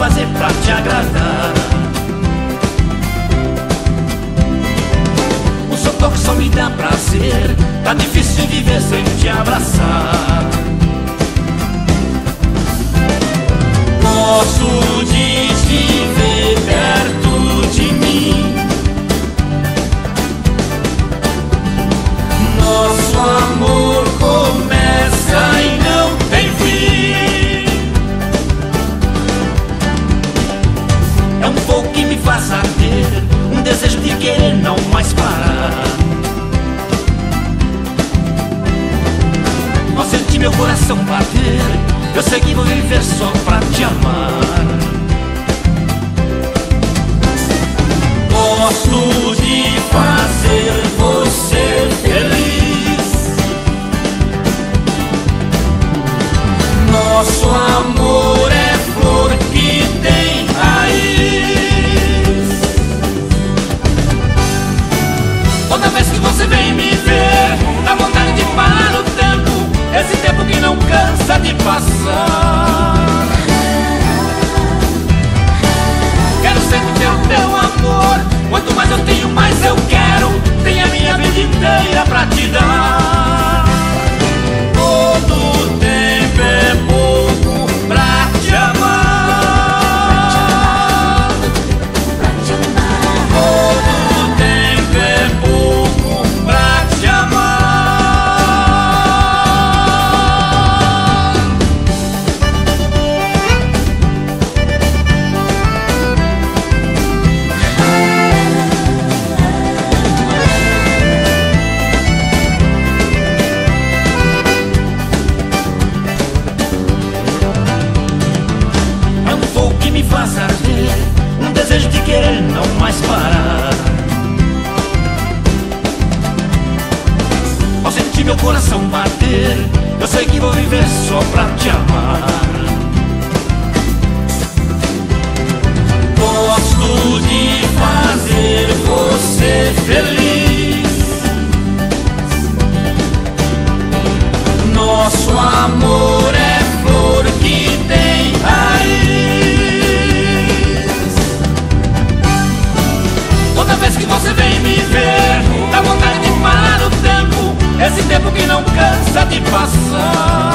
fazer pra te agradar? O seu toque só me dá prazer Tá difícil viver sem te abraçar coração bater. Eu sei que vou viver só pra te amar. Gosto cansa de passar me faz arder. Um desejo de querer não mais parar. Ao sentir meu coração bater Eu sei que vou viver só pra te amar você vem me ver. Dá vontade de parar o tempo Esse tempo que não cansa de passar